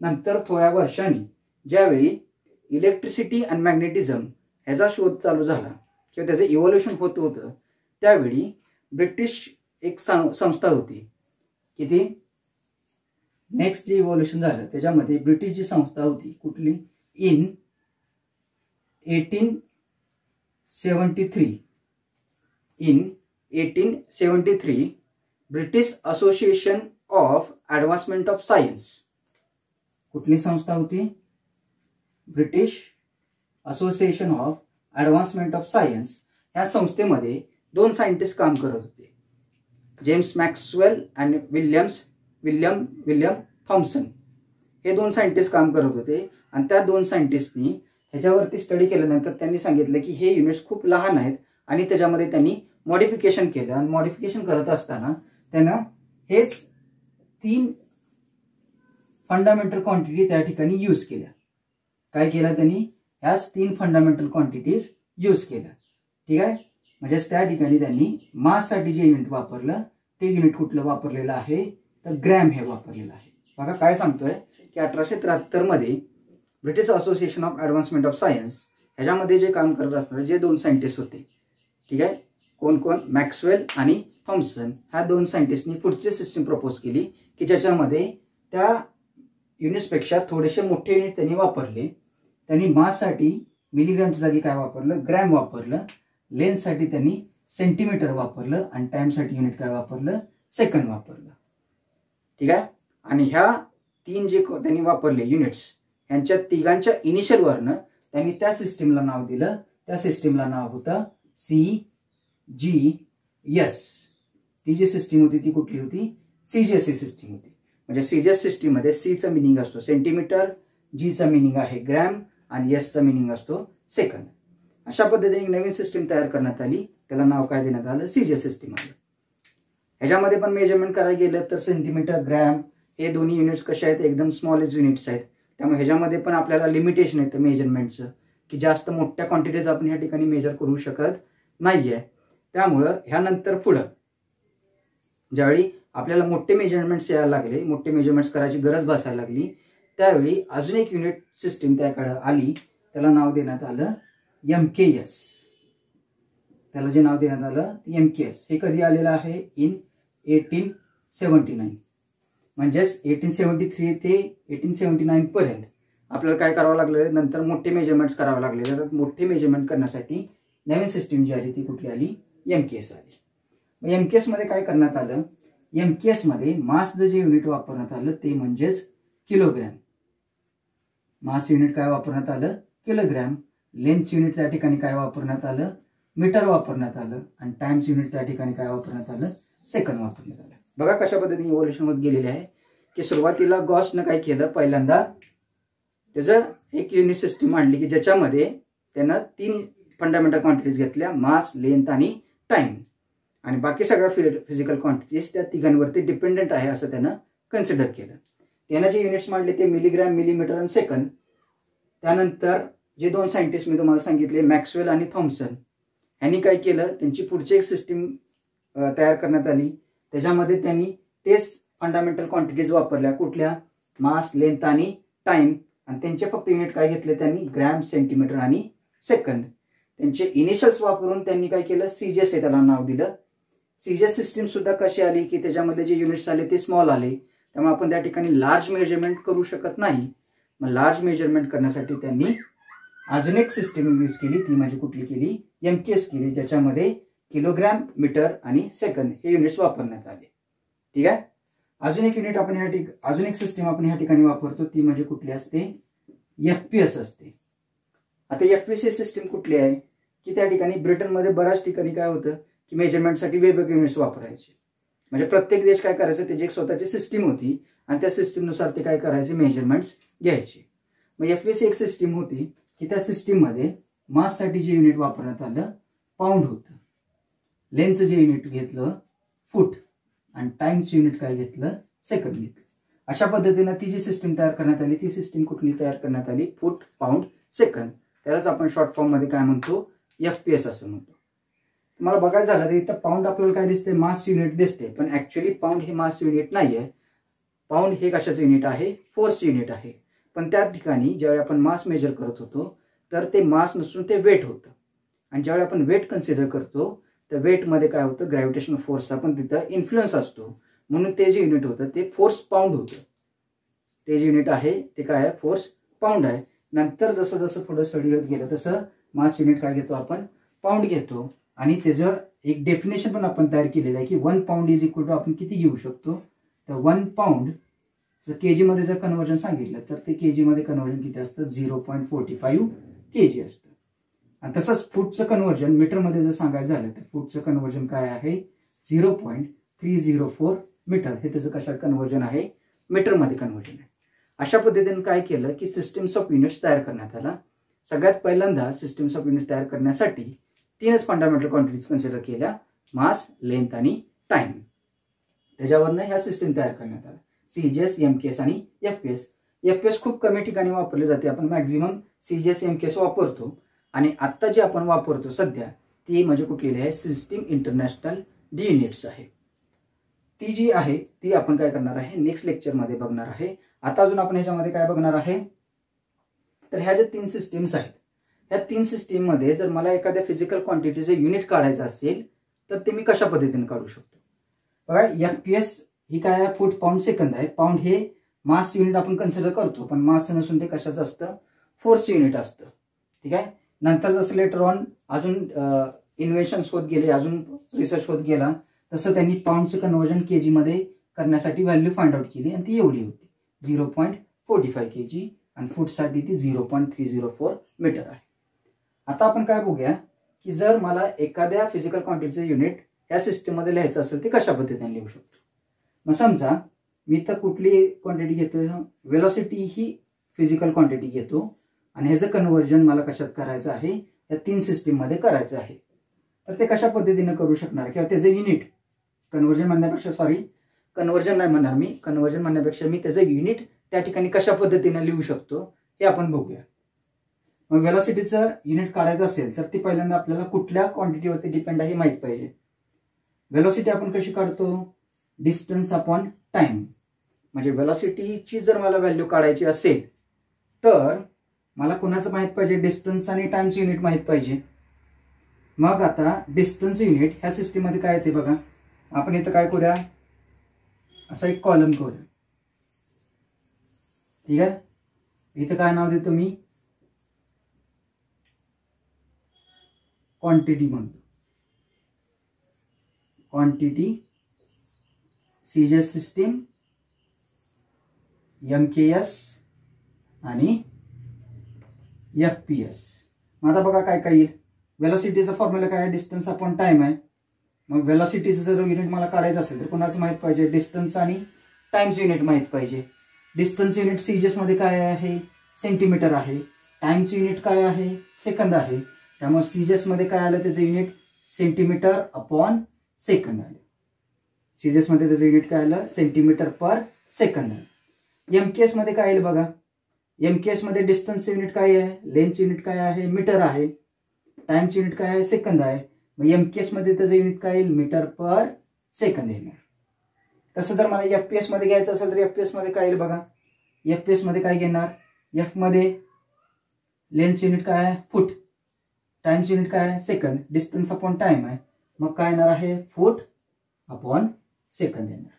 नंतर थोड्या वर्षांनी ज्यावेळी इलेक्ट्रिसिटी आणि मॅग्नेटिझम ह्याचा शोध चालू झाला किंवा त्याचं इव्हॉल्युशन होत होतं त्यावेळी ब्रिटिश एक संस्था होती किती नेक्स्ट जे इव्हॉल्युशन झालं त्याच्यामध्ये ब्रिटिश जी संस्था होती कुठली? In eighteen seventy three in eighteen seventy three British Association of Advancement of Science कुठली संस्था होती? British Association of Advancement of Science ह्या संस्थेमध्ये दोन सायंटिस्ट काम करत होते. James Maxwell and Williams William William Thomson हे दोन सायंटिस्ट काम करत होते. आणि त्या दोन सायंटिस्टनी ह्याच्यावरती स्टडी केल्यानंतर त्यांनी सांगितलं की हे युनिट्स खूप लहान आहेत आणि त्याच्यामध्ये त्यांनी मॉडिफिकेशन केलं. आणि मॉडिफिकेशन करत असताना त्यांना हेच तीन फंडामेंटल क्वांटिटी त्या ठिकाणी यूज केल्या. काय केलं त्यांनी? ह्याच तीन फंडामेंटल क्वांटिटीज यूज केल्या. ठीक आहे? म्हणजेच त्या ठिकाणी त्यांनी माससाठी जे युनिट वापरलं ते युनिट कुठलं वापरलेलं आहे? तर ग्रॅम हे वापरलेलं आहे. बघा काय सांगतोय? की अठराशे त्र्याहत्तरमध्ये British Association of Advancement of Science ह्याच्यामध्ये जे काम करत असणारे जे दोन सायंटिस्ट होते. ठीक आहे? कोण कोण? मॅक्सवेल आणि थॉम्सन ह्या दोन सायंटिस्टनी पुढची सिस्टीम प्रपोज केली की ज्याच्यामध्ये त्या युनिट्सपेक्षा थोडेसे मोठे युनिट त्यांनी वापरले. त्यांनी माससाठी मिलीग्रॅमच्या जागी काय वापरलं? ग्रॅम वापरलं. लेन्ससाठी त्यांनी सेंटीमीटर वापरलं आणि टाइमसाठी युनिट काय वापरलं? सेकंद वापरलं. ठीक आहे? आणि ह्या तीन जे त्यांनी वापरले युनिट्स यांच्या तिघांच्या इनिशियलवरनं त्यांनी त्या सिस्टीमला नाव दिलं. त्या सिस्टीमला नाव होतं सी जी एस ती जी सिस्टीम होती ती कुठली होती? सीजीएससी सिस्टीम होती. म्हणजे सीजीएस सिस्टीममध्ये सीचा मिनिंग असतो. सेंटीमीटर जीचा मिनिंग आहे ग्रॅम आणि एसचं मिनिंग असतो सेकंद अशा पद्धतीने एक नवीन सिस्टीम तयार करण्यात आली. त्याला नाव काय देण्यात आलं? सीजे सिस्टीम आलं. ह्याच्यामध्ये पण मेजरमेंट करायला गेलं तर सेंटीमीटर ग्रॅम हे दोन्ही युनिट्स कसे आहेत? एकदम स्मॉलेस्ट युनिट्स आहेत. त्यामुळे ह्याच्यामध्ये पण आपल्याला लिमिटेशन येतं मेजरमेंटचं की जास्त मोठ्या क्वांटिटीज आपण ह्या ठिकाणी मेजर करू शकत नाहीये. त्यामुळं ह्यानंतर पुढं. ज्यावेळी आपल्याला मोठे मेजरमेंट्स यायला लागले मोठे मेजरमेंट्स करायची गरज भासायला लागली त्यावेळी अजून एक युनिट सिस्टीम त्याकडे आली. त्याला नाव देण्यात आलं एम के एस त्याला जे नाव देण्यात आलं एम के एस हे कधी आलेलं आहे? इन एटीन सेवन्टी नाईन म्हणजेच एटीन सेवन्टी थ्री ते एटीन सेवन्टी नाईन पर्यंत. आपल्याला काय करावं लागलं नंतर मोठे मेजरमेंट्स करावे लागले तर मोठे मेजरमेंट करण्यासाठी नवीन सिस्टीम जी आली ती कुठली आली? एम के एस आली. मग एम के एसमध्ये काय करण्यात आलं? एम के एसमध्ये मासचं जे युनिट वापरण्यात आलं ते म्हणजेच किलोग्रॅम मास युनिट काय वापरण्यात आलं? किलोग्रॅम. लेन्थ युनिट त्या ठिकाणी काय वापरण्यात आलं? मीटर वापरण्यात आलं. आणि टाइम्स युनिट त्या ठिकाणी काय वापरण्यात आलं? सेकंद वापरण्यात आलं. बघा कशा पद्धतीने इव्होल्युशन होत गेलेले आहे. की सुरुवातीला गॉसनं काय केलं? पहिल्यांदा त्याचं एक युनिट सिस्टीम आणली की ज्याच्यामध्ये त्यानं तीन फंडामेंटल क्वांटिटीज घेतल्या मास लेंथ आणि टाइम. आणि बाकी सगळ्या फिजिकल क्वांटिटीज त्या तिघांवरती डिपेंडंट आहे असं त्यानं कन्सिडर केलं. त्यानं जे युनिट्स मांडले ते मिलीग्रॅम मिलीमीटर आणि सेकंद त्यानंतर जे दोन सायंटिस्ट मी तुम्हाला सांगितले मॅक्सवेल आणि थॉम्सन यांनी काय केलं? त्यांची पुढची एक सिस्टीम तयार करण्यात आली. त्याच्यामध्ये त्यांनी तेच फंडामेंटल क्वांटिटीज वापरल्या. कुठल्या? मास लेंथ आणि टाइम आणि त्यांचे फक्त युनिट काय घेतले त्यांनी? ग्रॅम सेंटीमीटर आणि सेकंद त्यांचे इनिशियल्स वापरून त्यांनी काय केलं? सीजेस हे त्याला नाव दिलं. सीजेस सिस्टीम सुद्धा कशी आली की त्याच्यामध्ये जे युनिट्स आले ते स्मॉल आले. त्यामुळे आपण त्या ठिकाणी लार्ज मेजरमेंट करू शकत नाही. मग लार्ज मेजरमेंट करण्यासाठी त्यांनी अजून एक सिस्टीम यूज केली. ती म्हणजे कुठली केली? एम केली ज्याच्यामध्ये किलोग्रॅम मीटर आणि सेकंद हे युनिट्स वापरण्यात आले. ठीक आहे? अजून एक युनिट आपण ह्या ठिक अजून एक सिस्टीम आपण ह्या ठिकाणी वापरतो. ती म्हणजे कुठली असते? एफपीएस असते. आता एफपीएस ही सिस्टीम कुठली आहे? की त्या ठिकाणी ब्रिटनमध्ये बऱ्याच ठिकाणी काय होतं? की मेजरमेंटसाठी वेगवेगळे युनिट्स वापरायचे. म्हणजे प्रत्येक देश काय करायचं त्याची एक स्वतःची सिस्टीम होती आणि त्या सिस्टीमनुसार ते काय करायचे मेजरमेंट्स घ्यायचे. मग एफ एक सिस्टीम होती की त्या सिस्टीममध्ये माससाठी जे युनिट वापरण्यात आलं पाऊंड होतं. लेंथचं जे युनिट घेतलं फूट आणि टाइमचं युनिट काय घेतलं सेकंद घेतलं. अशा पद्धतीनं ती जी सिस्टीम तयार करण्यात आली ती सिस्टीम कुठली तयार करण्यात आली? फूट पाऊंड सेकंद त्यालाच आपण शॉर्ट फॉर्ममध्ये काय म्हणतो? एफ पी एस असं म्हणतो. तुम्हाला बघायचं झालं तर इथं पाऊंड आपल्याला काय दिसते मास युनिट दिसते पण ऍक्च्युली पाऊंड हे मास युनिट नाहीये. पाऊंड हे कशाचं युनिट आहे? फोर्स युनिट आहे. पण त्या ठिकाणी ज्यावेळी आपण मास मेजर करत होतो तर ते मास नसून ते वेट होतं. आणि ज्यावेळी आपण वेट कन्सिडर करतो तर वेटमध्ये काय होतं? ग्रॅव्हिटेशनल फोर्सचा पण तिथं इन्फ्लुएन्स असतो. म्हणून ते जे युनिट होतं ते फोर्स पाऊंड होतं. ते जे युनिट आहे ते काय आहे? फोर्स पाऊंड आहे. नंतर जसं जसं पुढं स्टडी होत गेलं तसं मास युनिट काय घेतो आपण? पाऊंड घेतो. आणि त्याचं एक डेफिनेशन पण आपण तयार केलेलं आहे की one pound is equal to आपण किती घेऊ शकतो? तर वन पाऊंड जर के जीमध्ये जर कन्वर्जन सांगितलं तर ते के जीमध्ये कन्वर्जन किती असतं? Zero point forty five K G असतं. आणि तसंच फूटचं कन्वर्जन मीटरमध्ये जर सांगायचं झालं तर फूटचं कन्वर्जन काय आहे? Zero point three zero four metre हे त्याचं कशात कन्वर्जन आहे? मीटरमध्ये कन्वर्जन आहे. अशा पद्धतीने काय केलं की सिस्टीम्स ऑफ युनिट्स तयार करण्यात आला. सगळ्यात पहिल्यांदा सिस्टीम्स ऑफ युनिट्स तयार करण्यासाठी तीनच फंडामेंटल क्वांटिटीज कन्सिडर केल्या. मास लेंथ आणि टाइम त्याच्यावरनं ह्या सिस्टीम तयार करण्यात आल्या. सीजीएस एम केस आणि F FPS S F S खूप कमी ठिकाणी वापरले जाते. आपण मॅक्झिमम सीजीएस एम केस वापरतो. आणि आत्ता जे आपण वापरतो सध्या ती म्हणजे कुठलेली आहे? सिस्टीम इंटरनॅशनल डी युनिट्स आहे. ती जी आहे ती आपण काय करणार आहे? नेक्स्ट लेक्चरमध्ये बघणार आहे. आता अजून आपण ह्याच्यामध्ये काय बघणार आहे? तर ह्या ज्या तीन सिस्टीम्स आहेत ह्या तीन सिस्टीममध्ये जर मला एखाद्या फिजिकल क्वांटिटीचं युनिट काढायचं असेल तर ते मी कशा पद्धतीने काढू शकतो? बघा एफ पी एस ही काय आहे? फूट पाऊंड सेकंद आहे. पाऊंड हे मास युनिट आपण कन्सिडर करतो पण मास नसून ते कशाचं असतं? फोर्स युनिट असतं. ठीक आहे? नंतर जसं लेटर ऑन अजून इन्व्हेन्शन होत गेले अजून रिसर्च होत गेला तसं त्यांनी पाऊंडचं कन्वर्जन के मध्ये करण्यासाठी व्हॅल्यू फाइंड आउट केली आणि ती एवढी होती. Zero point forty five K G आणि फूटसाठी ती zero point three zero four metre आहे. आता आपण काय बघूया की जर मला एखाद्या फिजिकल क्वांटिटीचं युनिट या सिस्टीममध्ये लिहायचं असेल ते कशा पद्धतीने लिहू शकतो? मग समजा मी तर कुठली क्वांटिटी घेतो वेलॉसिटी ही फिजिकल क्वांटिटी घेतो. आणि ह्याचं कन्व्हर्जन मला कशात करायचं आहे? या तीन सिस्टीममध्ये करायचं आहे. तर ते कशा पद्धतीने करू शकणार? किंवा त्याचं युनिट कन्व्हर्जन म्हणण्यापेक्षा सॉरी कन्व्हर्जन नाही म्हणणार मी. कन्व्हर्जन म्हणण्यापेक्षा मी त्याचं युनिट त्या ठिकाणी कशा पद्धतीने लिहू शकतो हे आपण बघूया. मग वेलॉसिटीचं युनिट काढायचं असेल तर ती पहिल्यांदा आपल्याला कुठल्या क्वांटिटीवरती डिपेंड आहे हे माहीत पाहिजे. वेलॉसिटी आपण कशी काढतो? डिस्टन्स अपॉन टाइम म्हणजे वेलॉसिटीची जर मला व्हॅल्यू काढायची असेल तर मला कुणाचं माहीत पाहिजे? डिस्टन्स आणि टाइमचं युनिट माहीत पाहिजे. मग आता डिस्टन्स युनिट ह्या सिस्टीममध्ये काय येते बघा. आपण इथं काय करूया? असा एक कॉलम करूया. ठीक आहे? इथं काय नाव देतो मी? क्वांटिटी म्हणतो. Quantity CGS system M K S आणि एफ पी एस मग आता बघा काय काय येईल. वेलॉसिटीचा फॉर्म्युला काय आहे? डिस्टन्स अपॉन टाइम आहे. मग वेलॉसिटीचं जर युनिट मला काढायचं असेल तर कोणाचं माहीत पाहिजे? डिस्टन्स आणि टाइमचं युनिट माहीत पाहिजे. डिस्टन्स युनिट सीजसमध्ये काय आहे? सेंटीमीटर आहे. टाइमचं युनिट काय आहे? सेकंद आहे. त्यामुळे सीजसमध्ये काय आलं त्याचं युनिट सेंटीमीटर अपॉन सेकंद आलं. सीजसमध्ये त्याचं युनिट काय आलं सेंटीमीटर पर सेकंद आलं. एममध्ये काय येईल बघा? एममध्ये डिस्टन्स युनिट काय आहे? लेंथ युनिट काय आहे? मीटर आहे. टाइमचं युनिट काय आहे? सेकंद आहे. मग एममध्ये त्याचं युनिट काय येईल? मीटर पर सेकंद येणार. तसं जर मला एफ पी एसमध्ये घ्यायचं असेल तर एफ पी एसमध्ये काय येईल बघा? एफ पी एसमध्ये काय घेणार? एफमध्ये लेंथ युनिट काय आहे? फूट टाइमची युनिट काय? आहे सेकंद डिस्टन्स अपॉन टाइम आहे. मग काय येणार आहे? फूट अपॉन सेकंद येणार.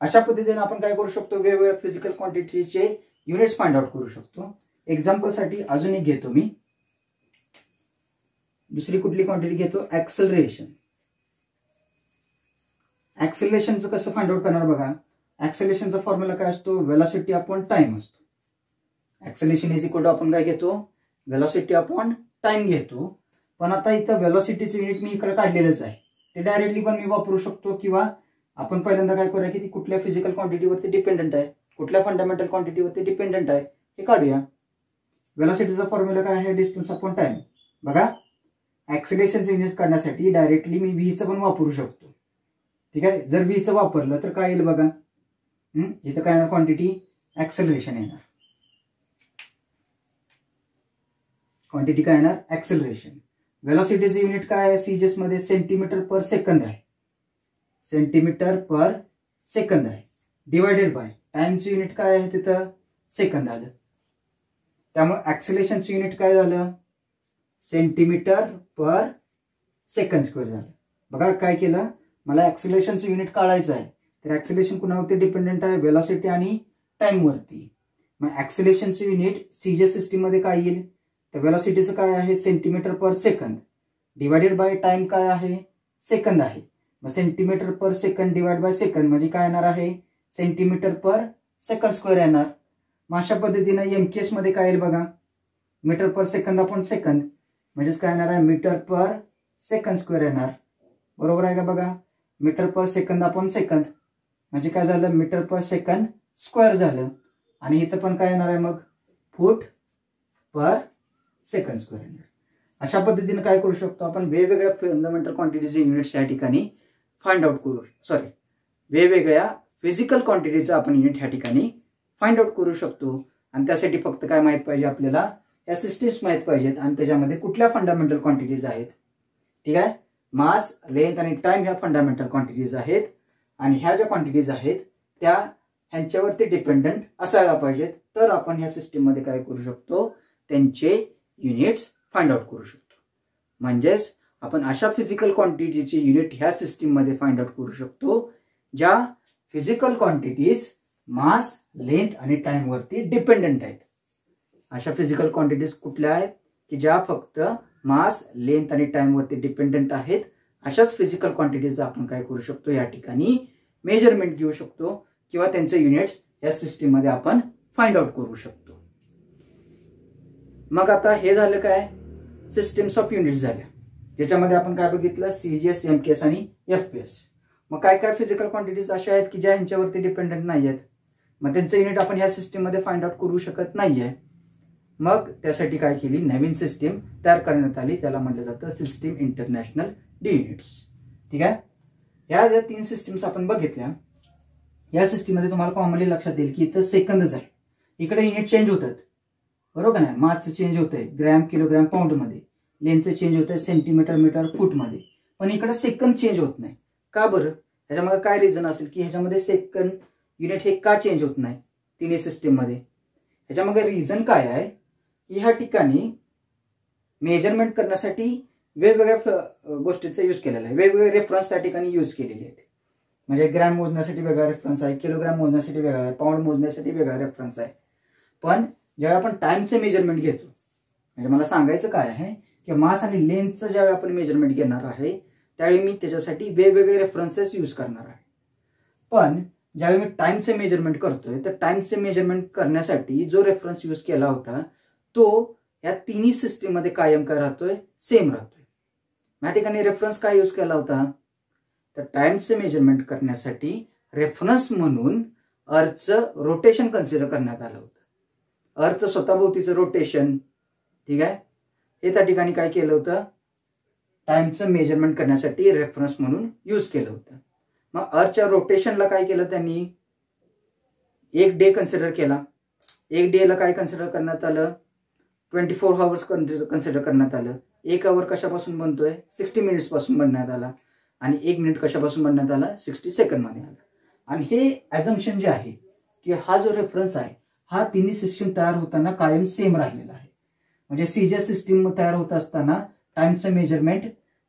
अशा पद्धतीने आपण काय करू शकतो? वेगवेगळ्या फिजिकल क्वांटिटीचे युनिट्स फाइंड आउट करू शकतो. एक्झाम्पलसाठी अजून एक घेतो मी. दुसरी कुठली क्वांटिटी घेतो? ऍक्सलरेशन ऍक्सेलेशनचं कसं फाइंड आउट करणार बघा? ऍक्सेलेशनचा फॉर्म्युला काय असतो? वेलॉसिटी अपॉन टाइम असतो. ऍक्सेलेशन इज इक्वल टू आपण काय घेतो? वेलॉसिटी अपॉन टाइम घेतो. पण आता इथं व्हेलॉसिटीचं युनिट मी इकडे काढलेलंच आहे. ते डायरेक्टली पण मी वापरू शकतो किंवा आपण पहिल्यांदा काय करूया की ती कुठल्या फिजिकल क्वांटिटीवरती डिपेंडंट आहे कुठल्या फंडामेंटल क्वांटिटीवरती डिपेंडंट आहे हे काढूया. वेलॉसिटीचा फॉर्म्युला काय आहे? डिस्टन्स अपॉन टाइम बघा ऍक्सिलेशनचं युनिट काढण्यासाठी डायरेक्टली मी व्हीचं पण वापरू शकतो. ठीक आहे? जर व्हीचं वापरलं तर काय येईल बघा? इथं काय येणार? क्वांटिटी ऍक्सेलरेशन येणार. क्वांटिटी काय येणार? ऍक्सेलरेशन वेलॉसिटीचं युनिट काय आहे? सीजेस मध्ये सेंटीमीटर पर सेकंद आहे. सेंटीमीटर पर सेकंद आहे. डिवायडेड बाय टाइमचं युनिट काय आहे तिथं? सेकंद आलं. त्यामुळे ॲक्सिलेशनचं युनिट काय झालं? सेंटीमीटर पर सेकंद स्क्वेअर झालं. बघा काय केलं? मला ऍक्सिलेशनचं युनिट काढायचं आहे. तर ऍक्सिलेशन कुणावरती डिपेंडंट आहे? वेलॉसिटी आणि टाइमवरती मग ऍक्सिलेशनचं युनिट सीजे सिस्टीममध्ये काय येईल? तर वेलॉसिटीचं काय आहे? Centimetre per second divided by time काय आहे? सेकंद आहे. मग centimetre per second divide by second म्हणजे काय येणार आहे? सेंटीमीटर पर सेकंद स्क्वेअर येणार. मग अशा पद्धतीनं एम केस मध्ये काय येईल बघा? मीटर पर सेकंद आपण सेकंद म्हणजेच काय येणार आहे? मीटर पर सेकंद स्क्वेअर येणार. बरोबर आहे का बघा? मीटर पर सेकंद आपण सेकंद म्हणजे काय झालं? मीटर पर सेकंद स्क्वेअर झालं. आणि इथं पण काय येणार आहे मग? Foot per second square hundred अशा पद्धतीने काय करू शकतो? आपण वेगवेगळ्या फंडामेंटल क्वांटिटीचे युनिट्स या ठिकाणी फाइंड आउट करू सॉरी वेगवेगळ्या फिजिकल क्वांटिटीचं आपण युनिट ह्या ठिकाणी फाइंड आउट करू शकतो. आणि त्यासाठी फक्त काय माहीत पाहिजे आपल्याला? या सिस्टीम्स माहीत पाहिजेत. आणि त्याच्यामध्ये कुठल्या फंडामेंटल क्वांटिटीज आहेत? ठीक आहे? मास लेंथ आणि टाइम ह्या फंडामेंटल क्वांटिटीज आहेत. आणि ह्या ज्या क्वांटिटीज आहेत त्या ह्यांच्यावरती डिपेंडंट असायला पाहिजेत. तर आपण ह्या सिस्टीममध्ये काय करू शकतो? त्यांचे युनिट्स फाइंड आउट करू शकतो. म्हणजेच आपण अशा फिजिकल क्वांटिटीचे युनिट ह्या सिस्टीममध्ये फाइंड आउट करू शकतो ज्या फिजिकल क्वांटिटीज मास लेंथ आणि टाइमवरती डिपेंडंट आहेत. अशा फिजिकल क्वांटिटीज कुठल्या आहेत? की ज्या फक्त मास लेंथ आणि टाइमवरती डिपेंडंट आहेत अशाच फिजिकल क्वांटिटीज आपण काय करू शकतो? या ठिकाणी मेजरमेंट घेऊ शकतो किंवा त्यांचे युनिट्स या सिस्टीममध्ये आपण फाइंड आउट करू शकतो. मग आता हे झालं काय? सिस्टीम्स ऑफ युनिट्स झाल्या. ज्याच्यामध्ये आपण काय बघितलं? सीजीएस एमकेएस आणि एफपीएस मग काय काय फिजिकल क्वांटिटीज अशा आहेत की ज्या ह्यांच्यावरती डिपेंडंट नाही आहेत? मग त्यांचं युनिट आपण ह्या सिस्टीममध्ये फाइंड आउट करू शकत नाहीये. मग त्यासाठी काय केली? नवीन सिस्टीम तयार करण्यात आली. त्याला म्हटलं जातं सिस्टीम इंटरनॅशनल डी युनिट्स ठीक आहे? या ज्या तीन सिस्टीम्स आपण बघितल्या या सिस्टीममध्ये तुम्हाला कॉमनली लक्षात येईल की इथं सेकंदच आहे इकडे युनिट चेंज होतात. बरोबर नाही? मासचं चेंज होतंय ग्रॅम किलोग्रॅम पाऊंडमध्ये. लेंथचं चेंज होतंय सेंटीमीटर मीटर फूटमध्ये. पण इकडे सेकंद चेंज होत नाही. का बरं? ह्याच्यामध्ये काय रिझन असेल की ह्याच्यामध्ये सेकंड युनिट हे का चेंज होत नाही? तिन्ही सिस्टीममध्ये ह्याच्यामध्ये रिझन काय आहे? की ह्या ठिकाणी मेजरमेंट करण्यासाठी वेगवेगळ्या गोष्टीचा यूज केलेला आहे. वेगवेगळे रेफरन्स त्या ठिकाणी यूज केलेले आहेत. म्हणजे ग्रॅम मोजण्यासाठी वेगळा रेफरन्स आहे किलोग्रॅम मोजण्यासाठी वेगळा आहे पाऊंड मोजण्यासाठी वेगळा रेफरन्स आहे. पण ज्यावेळी आपण टाइमचे मेजरमेंट घेतो म्हणजे मला सांगायचं काय आहे की मास आणि लेंथचं ज्यावेळी आपण मेजरमेंट घेणार आहे त्यावेळी मी त्याच्यासाठी वेगवेगळे रेफरन्सेस यूज करणार आहे. पण ज्यावेळी मी टाइमचे मेजरमेंट करतोय तर टाइमचे मेजरमेंट करण्यासाठी जो रेफरन्स यूज केला होता तो या तिन्ही सिस्टीममध्ये कायम काय राहतोय? सेम राहतोय. या ठिकाणी रेफरन्स काय यूज केला होता? तर टाइमचे मेजरमेंट करण्यासाठी रेफरन्स म्हणून अर्थचं रोटेशन कन्सिडर करण्यात आलं होतं. अर्थचं स्वतःभोवतीचं रोटेशन ठीक आहे? हे त्या ठिकाणी काय केलं होतं? टाइमचं मेजरमेंट करण्यासाठी रेफरन्स म्हणून यूज केलं होतं. मग अर्थच्या रोटेशनला काय केलं त्यांनी? एक डे कन्सिडर केला. एक डेला काय कन्सिडर करण्यात आलं? ट्वेंटी फोर हवर्स कन्सिडर करण्यात आलं. एक आवर कशापासून बनतोय? सिक्स्टी मिनिट्सपासून बनण्यात आला. आणि एक मिनिट कशापासून बनण्यात आला? सिक्स्टी सेकंडमध्ये आला. आणि हे ॲझम्शन जे आहे की हा जो रेफरन्स आहे हा तिन्ही सिस्टीम तयार होताना कायम सेम राहिलेला आहे. म्हणजे सीजर सिस्टीम तयार होत असताना टाइमचं मेजरमेंट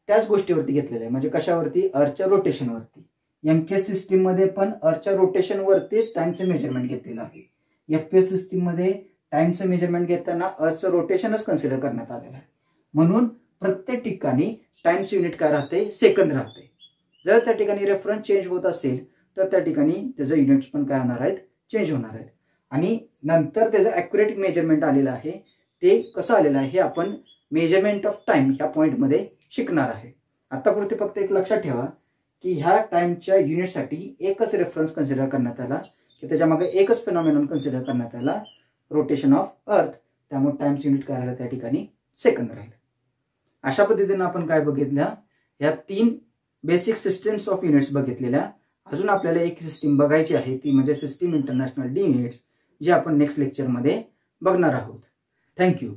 त्याच गोष्टीवरती घेतलेलं आहे. म्हणजे कशावरती? अर्थच्या रोटेशनवरती एम के सिस्टीममध्ये पण अर्थच्या रोटेशनवरतीच टाइमचं मेजरमेंट घेतलेलं आहे. एफ पी एस सिस्टीममध्ये टाइमचं मेजरमेंट घेताना अर्थचं रोटेशनच कन्सिडर करण्यात आलेलं आहे. म्हणून प्रत्येक ठिकाणी टाइमचं युनिट काय राहते? सेकंद राहते. जर त्या ठिकाणी रेफरन्स चेंज होत असेल तर त्या ठिकाणी त्याचं युनिट्स पण काय होणार आहेत? चेंज होणार आहेत. आणि नंतर त्याचं ॲक्युरेट मेजरमेंट आलेलं आहे. ते कसं आलेलं आहे हे आपण मेजरमेंट ऑफ टाइम ह्या पॉईंटमध्ये शिकणार आहे. आतापुरते फक्त एक लक्षात ठेवा की ह्या टाइमच्या युनिटसाठी एकच रेफरन्स कन्सिडर करण्यात आला की त्याच्यामागे एकच फिनॉमिनॉन कन्सिडर करण्यात आला रोटेशन ऑफ अर्थ त्यामुळे टाइम्स युनिट काय राहिलं? त्या ठिकाणी सेकंद राहिलं. अशा पद्धतीनं आपण काय बघितल्या या तीन बेसिक सिस्टम्स ऑफ युनिट्स बघितलेल्या. अजून आपल्याला एक सिस्टीम बघायची आहे ती म्हणजे सिस्टीम इंटरनॅशनल डी युनिट्स जे आपण नेक्स्ट लेक्चरमध्ये बघणार आहोत. थँक्यू